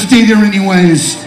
stay there anyways.